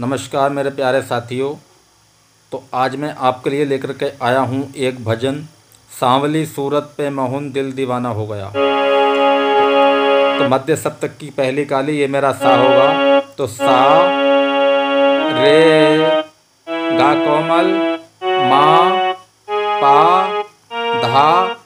नमस्कार मेरे प्यारे साथियों। तो आज मैं आपके लिए लेकर के आया हूँ एक भजन, सांवली सूरत पे मोहन दिल दीवाना हो गया। तो मध्य सप्तक की पहली काली ये मेरा सा होगा। तो सा, रे, गा कोमल, मा, पा, धा,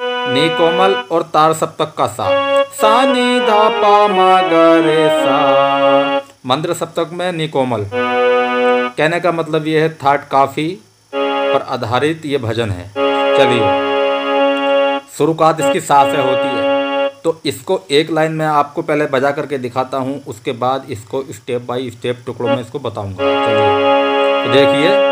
नी कोमल और तार सप्तक का सा। सा, नी, धा, पा, मा, ग, रे, सा। मंद्र सप्तक में निकोमल। कहने का मतलब ये है, थाट काफ़ी पर आधारित ये भजन है। चलिए, शुरुआत इसकी सा से होती है। तो इसको एक लाइन में आपको पहले बजा करके दिखाता हूँ, उसके बाद इसको स्टेप बाय स्टेप टुकड़ों में इसको बताऊँगा। चलिए तो देखिए।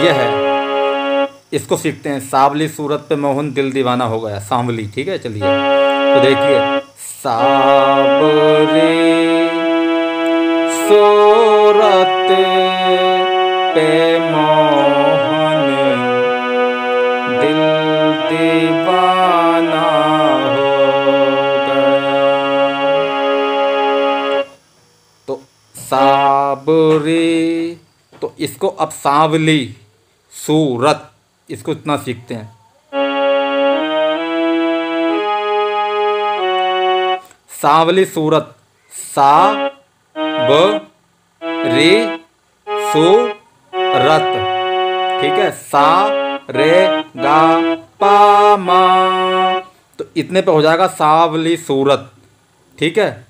यह है। इसको सीखते हैं। सावली सूरत पे मोहन दिल दीवाना हो गया। सांवली, ठीक है? चलिए। तो देखिए। सावली सूरत पे मोहन दिल दीवाना हो गया। तो साबरी तो इसको अब सांवली सूरत इसको इतना सीखते हैं। सावली सूरत। सा, ब, रे, सु, रत। ठीक है? सा, रे, गा, पा, मा। तो इतने पे हो जाएगा सावली सूरत। ठीक है?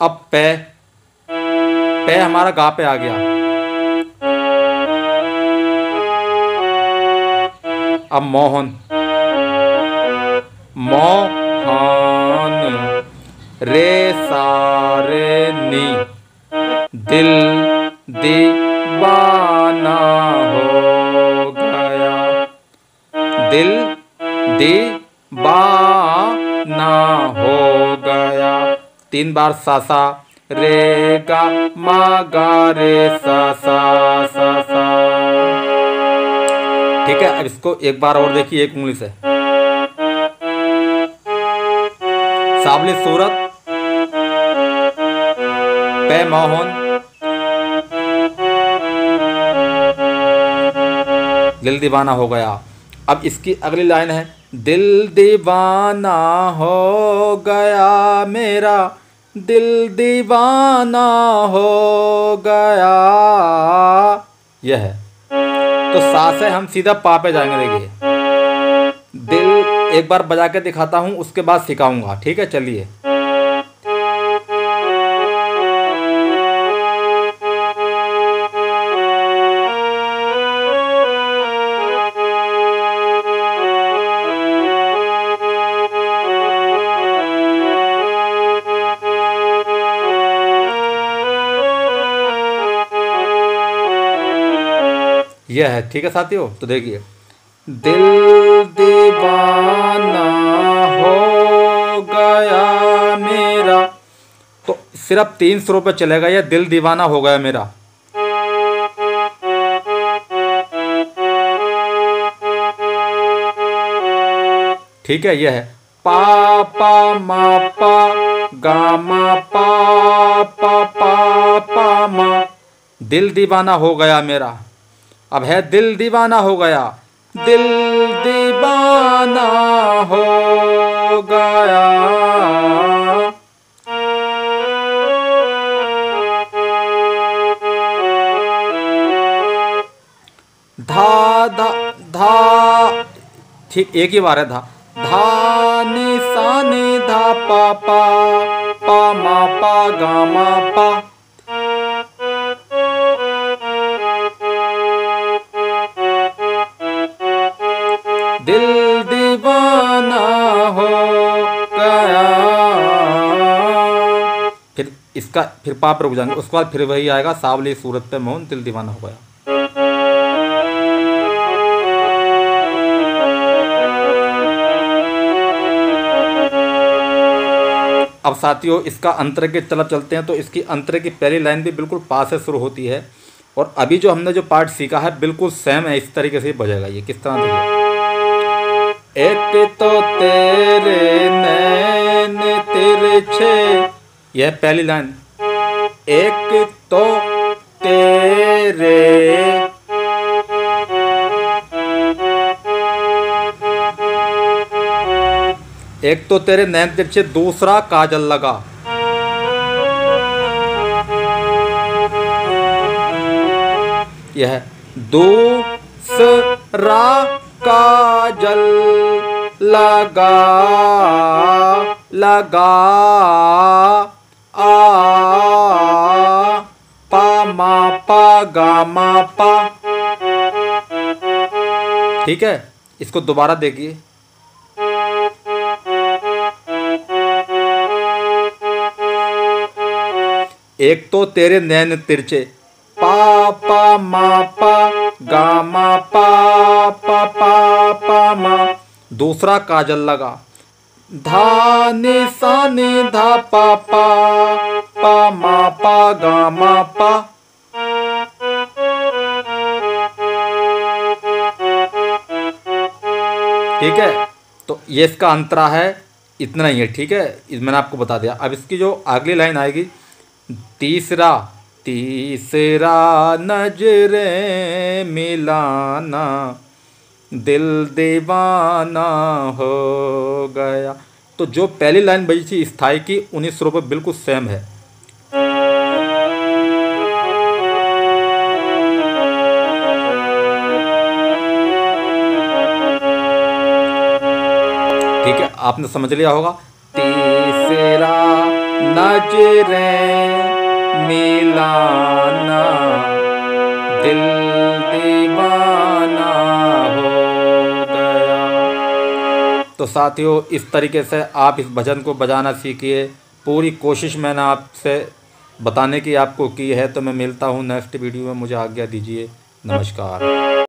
अब पे। पे हमारा गा पे आ गया। अब मोहन। मोहन। रे सारे नी। दिल दीवाना हो गया। दिल दीवाना हो गया। तीन बार सासा रे गा मा गा रे सा सा सा। ठीक है, अब इसको एक बार और देखिए, एक उंगली से। सावली सूरत, पे मोहन दिल दीवाना हो गया। अब इसकी अगली लाइन है, दिल दीवाना हो गया मेरा, दिल दीवाना हो गया। यह है। तो सा से हम सीधा पा पे जाएँगे, देखिए। दिल एक बार बजा के दिखाता हूँ, उसके बाद सिखाऊँगा, ठीक है, चलिए। यह है ठीक है साथियों? तो देखिए। दिल दीवाना हो गया मेरा। तो सिर्फ़ तीन सौ रुपये चलेगा यह दिल दीवाना हो गया मेरा। ठीक है यह है। पापा मापा मा पा गा मा पा पा पा पा मा दिल दीवाना हो गया मेरा। अब है दिल दीवाना हो गया। दिल दीवाना हो गया। धा धा धा, ठीक एक ही बार है धा। धा, नि, सा, नि, धा, पा पा पा, मा, पा, गा, मा, पा। दिल दीवाना हो फिर इसका, फिर पाप रुक जाएँगे, उसके बाद फिर वही आएगा, सावली सूरत पे मोहन दिल दीवाना हो गया। अब साथियों, इसका अंतर के तरफ़ चलते हैं तो इसकी अंतर की पहली लाइन भी बिल्कुल पास से शुरू होती है। और अभी जो हमने जो पार्ट सीखा है, बिल्कुल सेम है, इस तरीके से बजेगा ये, किस तरह देखिए। एक तो तेरे नैन तिरछे। यह पहली लाइन। एक तो तेरे एक तो तेरे नैन तिरछे, दूसरा काजल लगा। यह दूसरा काजल लगा लगा, आ, पा, मा, पा पा। ठीक है? इसको दोबारा देखिए। एक तो तेरे नैन तिरछे। पा पा, मा, पा, गा, मा, पा पा पा पा, मा। दूसरा काजल लगा। धा नि सा नि धा पा पा पा मा पा गा मा पा। ठीक है? तो ये इसका अंतरा है। इतना ही है, ठीक है? मैंने आपको बता दिया। अब इसकी जो अगली लाइन आएगी, तीसरा तीसरा नजरे मिलाना। दिल दीवाना हो गया। तो जो पहली लाइन बजी थी स्थायी की उन्नीस रुपये बिल्कुल सेम है। ठीक है, आपने समझ लिया होगा। तीसरा नजरे मिलाना, दिल दीवाना तो साथियों, इस तरीके से आप इस भजन को बजाना सीखिए। पूरी कोशिश मैंने आपसे बताने की आपको की है तो मैं मिलता हूँ नेक्स्ट वीडियो में। मुझे आज्ञा दीजिए। नमस्कार।